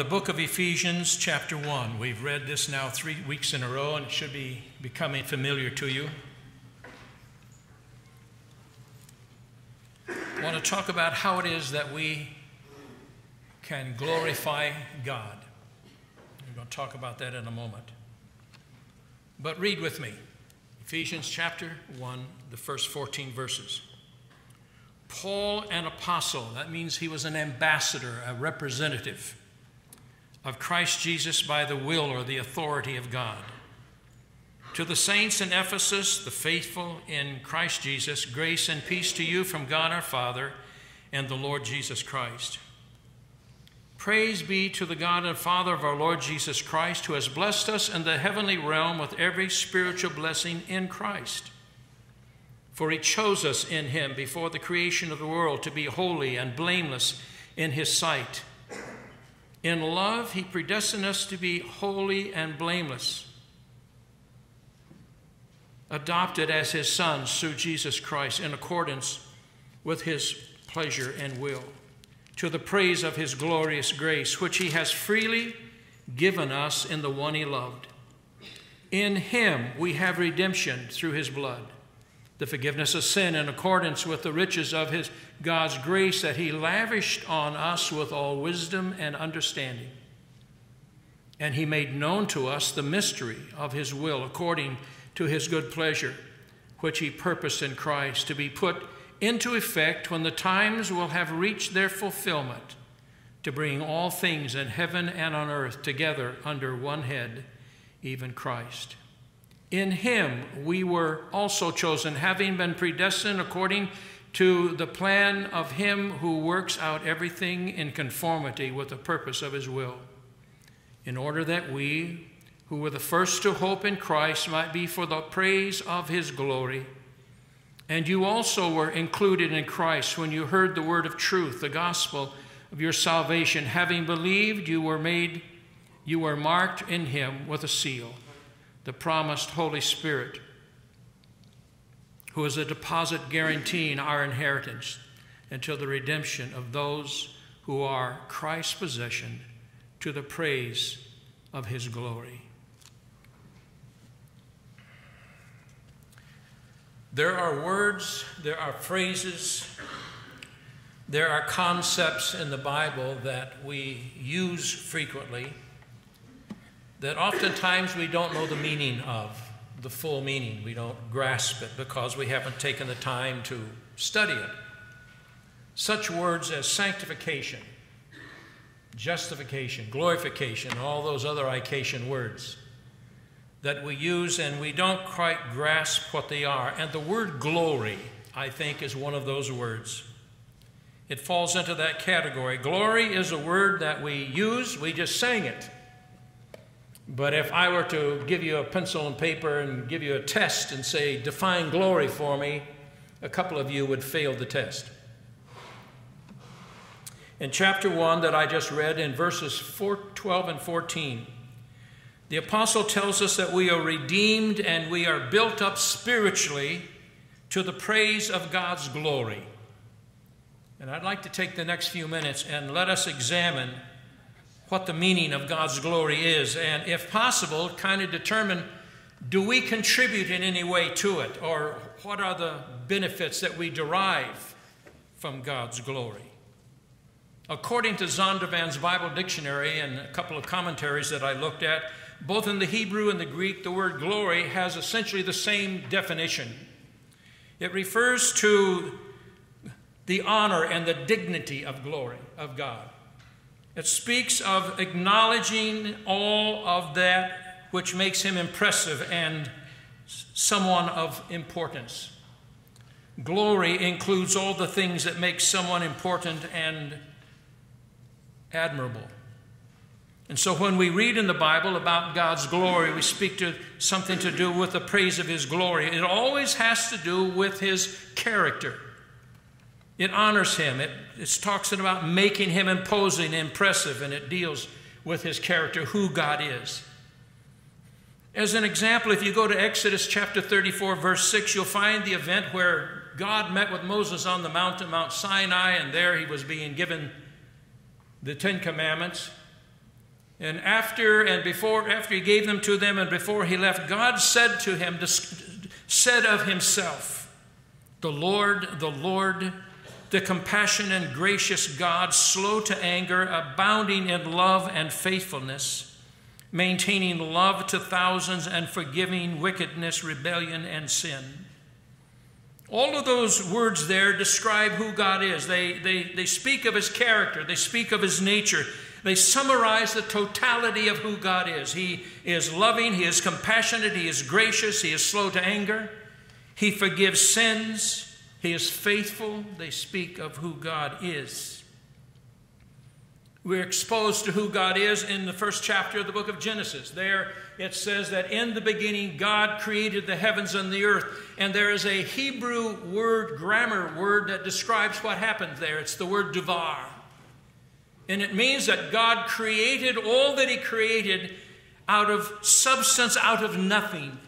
the book of Ephesians, chapter 1. We've read this now three weeks in a row, and it should be becoming familiar to you. I want to talk about how it is that we can glorify God. We're going to talk about that in a moment. But read with me Ephesians chapter 1, the first 14 verses. Paul, an apostle, that means he was an ambassador, a representative of Christ Jesus by the will or the authority of God. To the saints in Ephesus, the faithful in Christ Jesus, grace and peace to you from God our Father and the Lord Jesus Christ. Praise be to the God and Father of our Lord Jesus Christ, who has blessed us in the heavenly realm with every spiritual blessing in Christ. For he chose us in him before the creation of the world to be holy and blameless in his sight. In love, he predestined us to be holy and blameless, adopted as his sons through Jesus Christ in accordance with his pleasure and will, to the praise of his glorious grace, which he has freely given us in the one he loved. In him we have redemption through his blood the forgiveness of sin in accordance with the riches of his God's grace that he lavished on us with all wisdom and understanding. And he made known to us the mystery of his will according to his good pleasure, which he purposed in Christ to be put into effect when the times will have reached their fulfillment, to bring all things in heaven and on earth together under one head, even Christ in him we were also chosen, having been predestined according to the plan of him who works out everything in conformity with the purpose of his will, in order that we, who were the first to hope in Christ, might be for the praise of his glory. And you also were included in Christ when you heard the word of truth, the gospel of your salvation. Having believed, you were made, you were marked in him with a seal the promised Holy Spirit, who is a deposit guaranteeing our inheritance until the redemption of those who are Christ's possession to the praise of his glory. There are words, there are phrases, there are concepts in the Bible that we use frequently that oftentimes we don't know the meaning of, the full meaning. We don't grasp it because we haven't taken the time to study it. Such words as sanctification, justification, glorification, all those other ication words that we use and we don't quite grasp what they are. And the word glory, I think, is one of those words. It falls into that category. Glory is a word that we use, we just sang it. But if I were to give you a pencil and paper and give you a test and say, define glory for me, a couple of you would fail the test. In chapter 1 that I just read, in verses 4, 12 and 14, the apostle tells us that we are redeemed and we are built up spiritually to the praise of God's glory. And I'd like to take the next few minutes and let us examine what the meaning of God's glory is, and if possible, kind of determine do we contribute in any way to it, or what are the benefits that we derive from God's glory? According to Zondervan's Bible Dictionary and a couple of commentaries that I looked at, both in the Hebrew and the Greek, the word glory has essentially the same definition. It refers to the honor and the dignity of glory of God. It speaks of acknowledging all of that which makes him impressive and someone of importance. Glory includes all the things that make someone important and admirable. And so when we read in the Bible about God's glory, we speak to something to do with the praise of His glory. It always has to do with His character. It honors him. It, it talks about making him imposing, impressive, and it deals with his character, who God is. As an example, if you go to Exodus chapter 34, verse 6, you'll find the event where God met with Moses on the mountain, Mount Sinai, and there he was being given the Ten Commandments. And after and before, after he gave them to them and before he left, God said to him, said of himself, The Lord, the Lord, the compassionate and gracious God, slow to anger, abounding in love and faithfulness, maintaining love to thousands and forgiving wickedness, rebellion, and sin. All of those words there describe who God is. They, they, they speak of his character, they speak of his nature. They summarize the totality of who God is. He is loving, He is compassionate, He is gracious, He is slow to anger, He forgives sins, He is faithful. They speak of who God is. We're exposed to who God is in the first chapter of the book of Genesis. There it says that in the beginning God created the heavens and the earth. And there is a Hebrew word, grammar word, that describes what happened there. It's the word duvar. And it means that God created all that He created out of substance, out of nothing.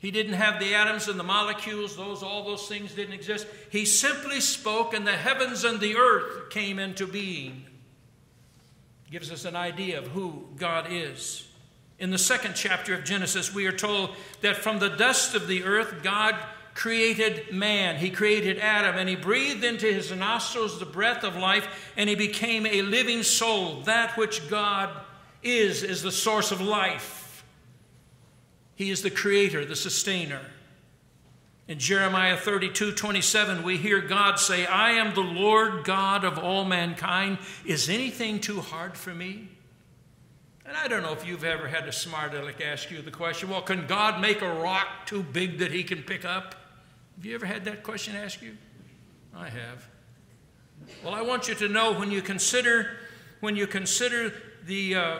He didn't have the atoms and the molecules, those, all those things didn't exist. He simply spoke, and the heavens and the earth came into being. Gives us an idea of who God is. In the second chapter of Genesis, we are told that from the dust of the earth, God created man. He created Adam, and he breathed into his nostrils the breath of life, and he became a living soul. That which God is, is the source of life. He is the creator, the sustainer. In Jeremiah 32 27, we hear God say, I am the Lord God of all mankind. Is anything too hard for me? And I don't know if you've ever had a smart aleck ask you the question, well, can God make a rock too big that he can pick up? Have you ever had that question asked you? I have. Well, I want you to know when you consider when you consider the uh,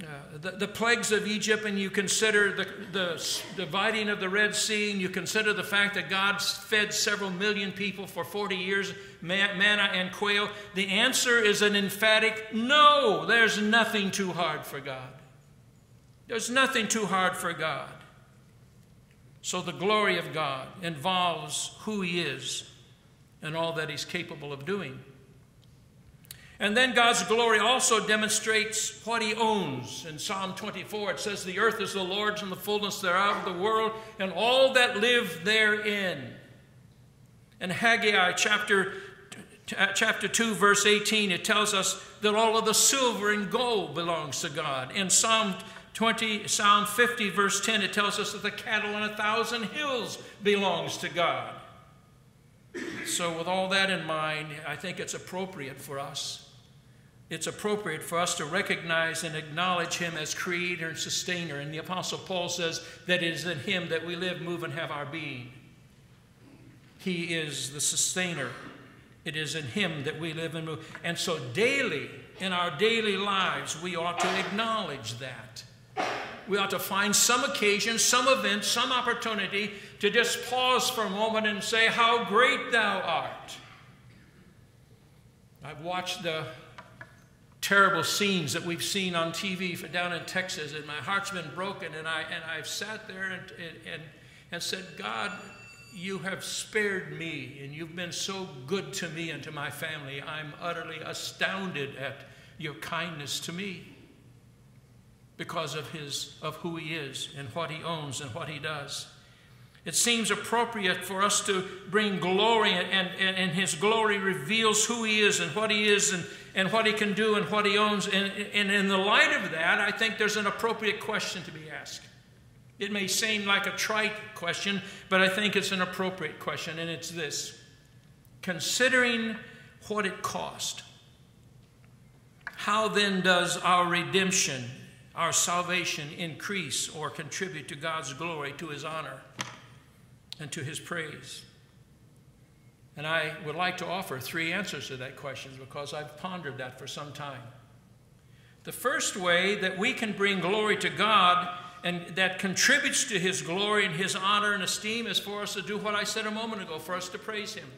uh, the, the, plagues of Egypt and you consider the, the dividing of the Red Sea and you consider the fact that God fed several million people for 40 years, manna and quail, the answer is an emphatic no. There's nothing too hard for God. There's nothing too hard for God. So the glory of God involves who He is and all that He's capable of doing. And then God's glory also demonstrates what He owns. In Psalm 24, it says, The earth is the Lord's and the fullness thereof, the world and all that live therein. In Haggai chapter, uh, chapter 2, verse 18, it tells us that all of the silver and gold belongs to God. In Psalm 20, Psalm 50, verse 10, it tells us that the cattle on a thousand hills belongs to God. So, with all that in mind, I think it's appropriate for us. It's appropriate for us to recognize and acknowledge Him as Creator and Sustainer. And the Apostle Paul says that it is in Him that we live, move, and have our being. He is the Sustainer. It is in Him that we live and move. And so, daily, in our daily lives, we ought to acknowledge that. We ought to find some occasion, some event, some opportunity to just pause for a moment and say, How great thou art. I've watched the terrible scenes that we've seen on TV for down in Texas, and my heart's been broken. And, I, and I've sat there and, and, and said, God, you have spared me, and you've been so good to me and to my family. I'm utterly astounded at your kindness to me because of, his, of who he is and what he owns and what he does. It seems appropriate for us to bring glory, and, and, and, his glory reveals who he is and what he is and, and what he can do and what he owns. And, and in the light of that, I think there's an appropriate question to be asked. It may seem like a trite question, but I think it's an appropriate question, and it's this Considering what it cost, how then does our redemption our salvation increase or contribute to God's glory, to His honor, and to His praise? And I would like to offer three answers to that question because I've pondered that for some time. The first way that we can bring glory to God and that contributes to His glory and His honor and esteem is for us to do what I said a moment ago, for us to praise Him.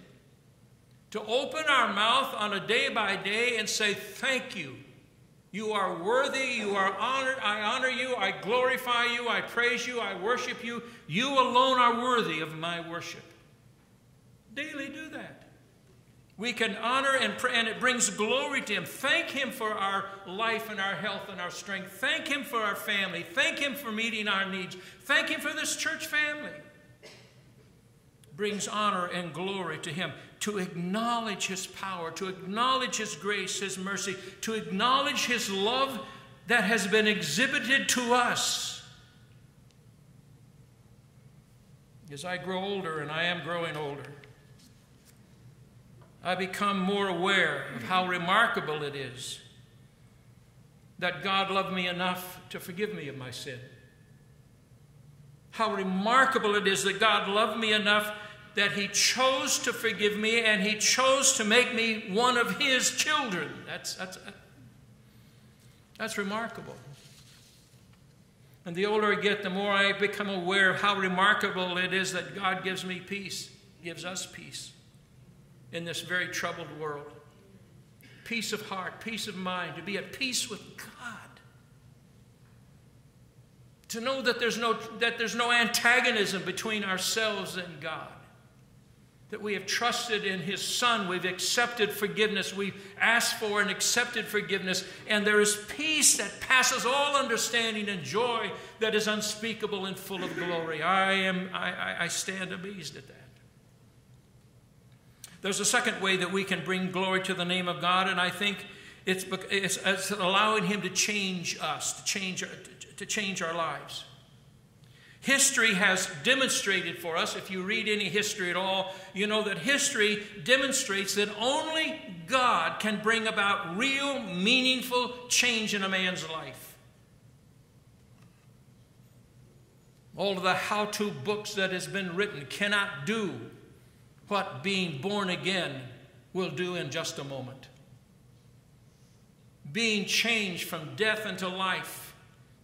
To open our mouth on a day by day and say, Thank you you are worthy. You are honored. I honor you. I glorify you. I praise you. I worship you. You alone are worthy of my worship. Daily do that. We can honor and pray, and it brings glory to Him. Thank Him for our life and our health and our strength. Thank Him for our family. Thank Him for meeting our needs. Thank Him for this church family. Brings honor and glory to Him. To acknowledge His power, to acknowledge His grace, His mercy, to acknowledge His love that has been exhibited to us. As I grow older, and I am growing older, I become more aware of how remarkable it is that God loved me enough to forgive me of my sin. How remarkable it is that God loved me enough that He chose to forgive me and He chose to make me one of His children. That's, that's, that's remarkable. And the older I get, the more I become aware of how remarkable it is that God gives me peace, gives us peace in this very troubled world. Peace of heart, peace of mind, to be at peace with God. To know that there's no, that there's no antagonism between ourselves and God. That we have trusted in His Son, we've accepted forgiveness, we've asked for and accepted forgiveness, and there is peace that passes all understanding and joy that is unspeakable and full of glory. I, am, I, I stand amazed at that. There's a second way that we can bring glory to the name of God, and I think it's, it's, it's allowing Him to change us, to change, to change our lives. History has demonstrated for us, if you read any history at all, you know that history demonstrates that only God can bring about real, meaningful change in a man's life. All of the how to books that has been written cannot do what being born again will do in just a moment. Being changed from death into life,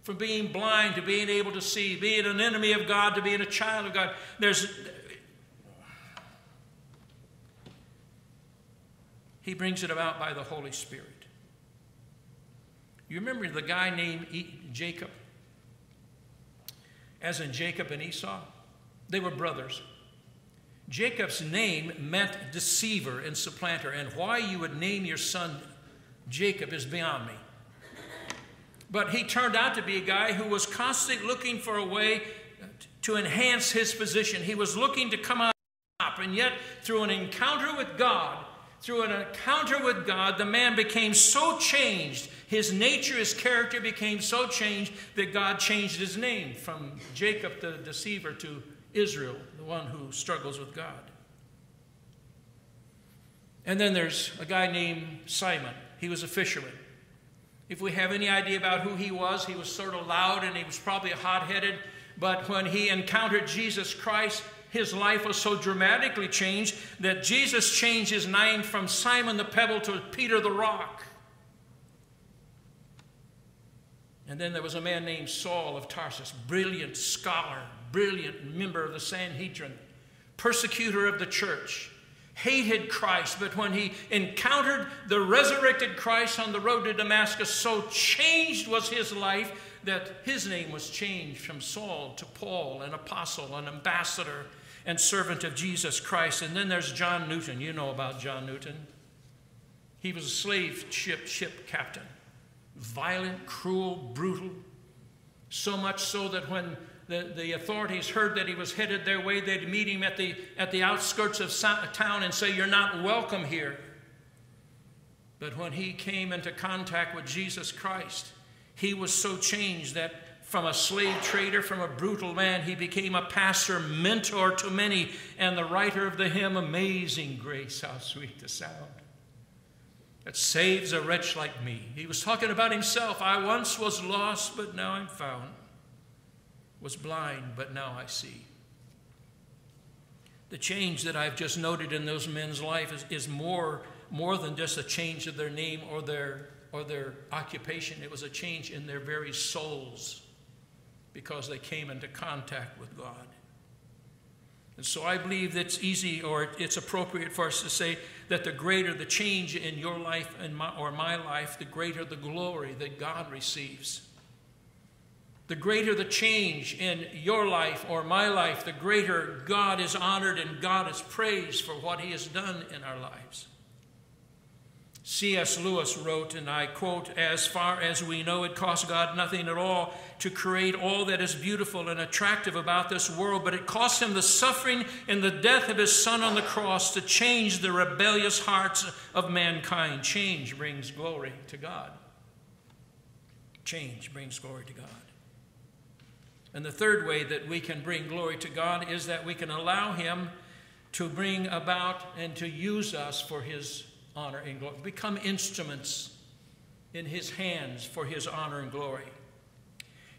from being blind to being able to see, being an enemy of God to being a child of God. There's He brings it about by the Holy Spirit. You remember the guy named Jacob? As in Jacob and Esau? They were brothers. Jacob's name meant deceiver and supplanter, and why you would name your son Jacob is beyond me. But he turned out to be a guy who was constantly looking for a way to enhance his position. He was looking to come out top, and yet through an encounter with God, through an encounter with God, the man became so changed. His nature, his character became so changed that God changed his name from Jacob the deceiver to Israel, the one who struggles with God. And then there's a guy named Simon. He was a fisherman. If we have any idea about who he was, he was sort of loud and he was probably hot headed. But when he encountered Jesus Christ, his life was so dramatically changed that Jesus changed his name from Simon the Pebble to Peter the Rock. And then there was a man named Saul of Tarsus, brilliant scholar, brilliant member of the Sanhedrin, persecutor of the church, hated Christ, but when he encountered the resurrected Christ on the road to Damascus, so changed was his life that his name was changed from Saul to Paul, an apostle, an ambassador, and servant of Jesus Christ. And then there's John Newton. You know about John Newton. He was a slave ship, ship captain. Violent, cruel, brutal. So much so that when the, the authorities heard that he was headed their way, they'd meet him at the, at the outskirts of town and say, You're not welcome here. But when he came into contact with Jesus Christ, he was so changed that from a slave trader, from a brutal man, he became a pastor, mentor to many, and the writer of the hymn, Amazing Grace, how sweet the sound that saves a wretch like me. He was talking about himself. I once was lost, but now I'm found was blind, but now I see. The change that I've just noted in those men's life is, is more, more than just a change of their name or their, or their occupation. It was a change in their very souls because they came into contact with God. And so I believe that's easy or it's appropriate for us to say that the greater the change in your life and my, or my life, the greater the glory that God receives the greater the change in your life or my life, the greater God is honored and God is praised for what He has done in our lives. C.S. Lewis wrote, and I quote, As far as we know, it costs God nothing at all to create all that is beautiful and attractive about this world, but it cost him the suffering and the death of his Son on the cross to change the rebellious hearts of mankind. Change brings glory to God. Change brings glory to God. And the third way that we can bring glory to God is that we can allow Him to bring about and to use us for His honor and glory. Become instruments in His hands for His honor and glory.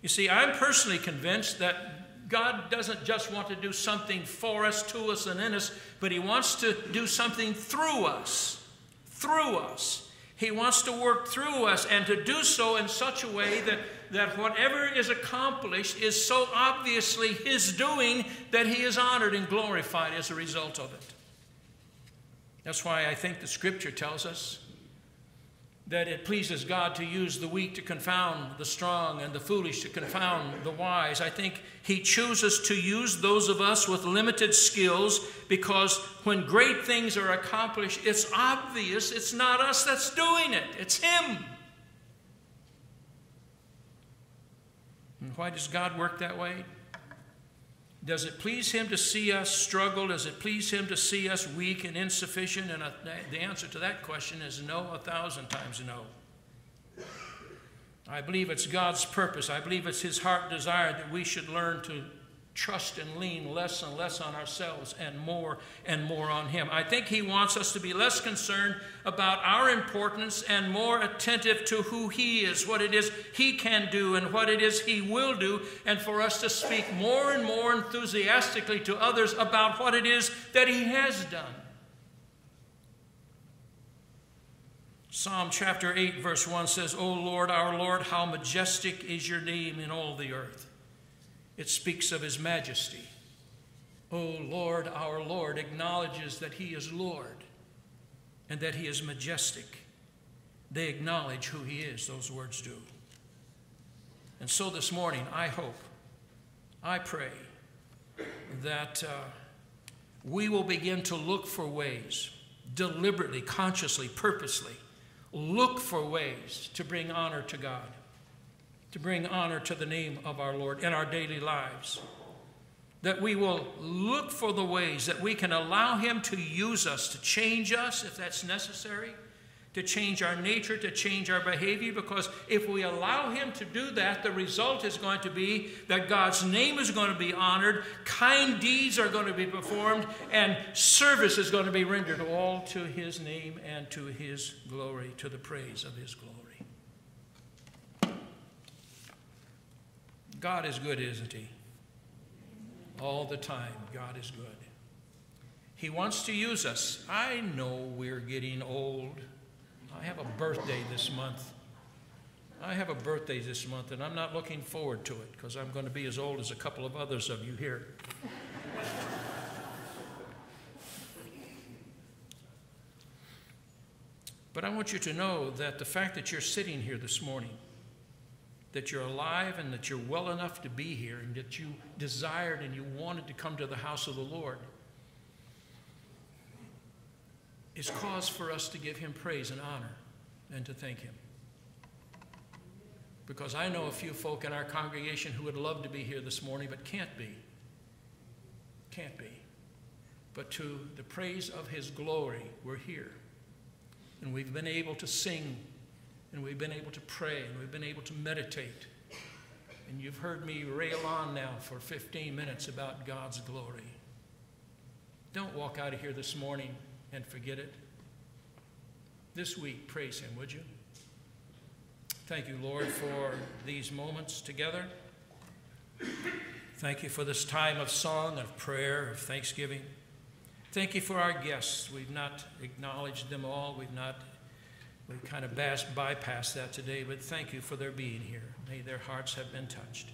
You see, I'm personally convinced that God doesn't just want to do something for us, to us, and in us, but He wants to do something through us. Through us. He wants to work through us and to do so in such a way that, that whatever is accomplished is so obviously His doing that He is honored and glorified as a result of it. That's why I think the scripture tells us that it pleases God to use the weak to confound the strong and the foolish to confound the wise. I think He chooses to use those of us with limited skills because when great things are accomplished, it's obvious it's not us that's doing it, it's Him. And why does God work that way? Does it please Him to see us struggle? Does it please Him to see us weak and insufficient? And uh, the answer to that question is no, a thousand times no. I believe it's God's purpose. I believe it's His heart desire that we should learn to trust and lean less and less on ourselves and more and more on Him. I think He wants us to be less concerned about our importance and more attentive to who He is, what it is He can do, and what it is He will do, and for us to speak more and more enthusiastically to others about what it is that He has done. Psalm chapter 8, verse 1 says, O Lord, our Lord, how majestic is your name in all the earth. It speaks of his majesty. O Lord, our Lord, acknowledges that he is Lord and that he is majestic. They acknowledge who he is, those words do. And so this morning, I hope, I pray that uh, we will begin to look for ways, deliberately, consciously, purposely, look for ways to bring honor to God to bring honor to the name of our Lord in our daily lives. That we will look for the ways that we can allow Him to use us, to change us if that's necessary, to change our nature, to change our behavior, because if we allow Him to do that, the result is going to be that God's name is going to be honored, kind deeds are going to be performed, and service is going to be rendered all to His name and to His glory, to the praise of His glory. God is good, isn't He? All the time, God is good. He wants to use us. I know we're getting old. I have a birthday this month. I have a birthday this month, and I'm not looking forward to it because I'm going to be as old as a couple of others of you here. but I want you to know that the fact that you're sitting here this morning, that you're alive and that you're well enough to be here and that you desired and you wanted to come to the house of the Lord is cause for us to give him praise and honor and to thank him. Because I know a few folk in our congregation who would love to be here this morning but can't be. Can't be. But to the praise of his glory, we're here. And we've been able to sing and we've been able to pray and we've been able to meditate. And you've heard me rail on now for 15 minutes about God's glory. Don't walk out of here this morning and forget it. This week, praise Him, would you? Thank you, Lord, for these moments together. Thank you for this time of song, of prayer, of thanksgiving. Thank you for our guests. We've not acknowledged them all. We've not we kind of bypassed that today, but thank you for their being here. May their hearts have been touched.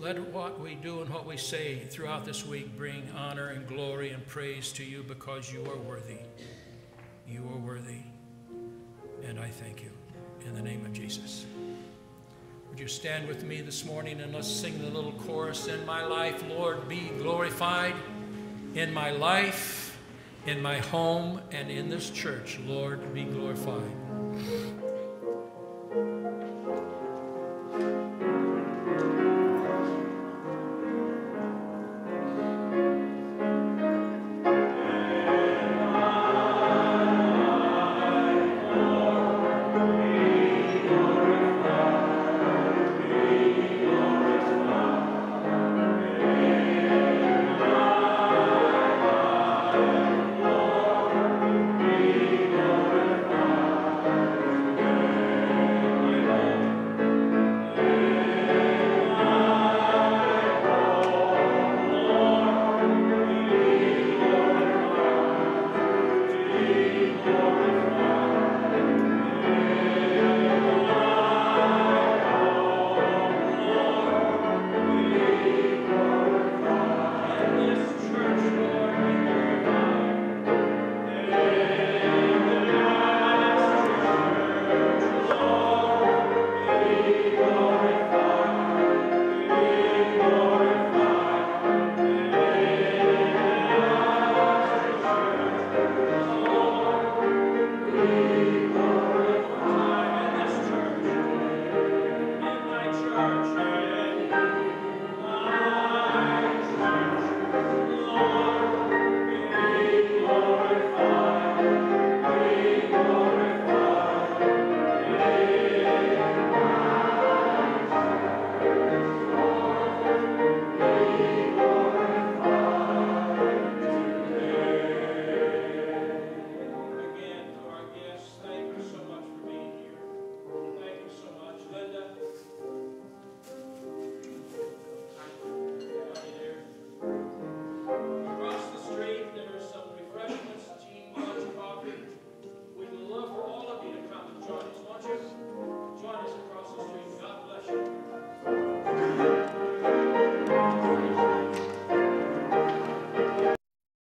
Let what we do and what we say throughout this week bring honor and glory and praise to you because you are worthy. You are worthy. And I thank you in the name of Jesus. Would you stand with me this morning and let's sing the little chorus In my life, Lord, be glorified. In my life, in my home and in this church, Lord, be glorified.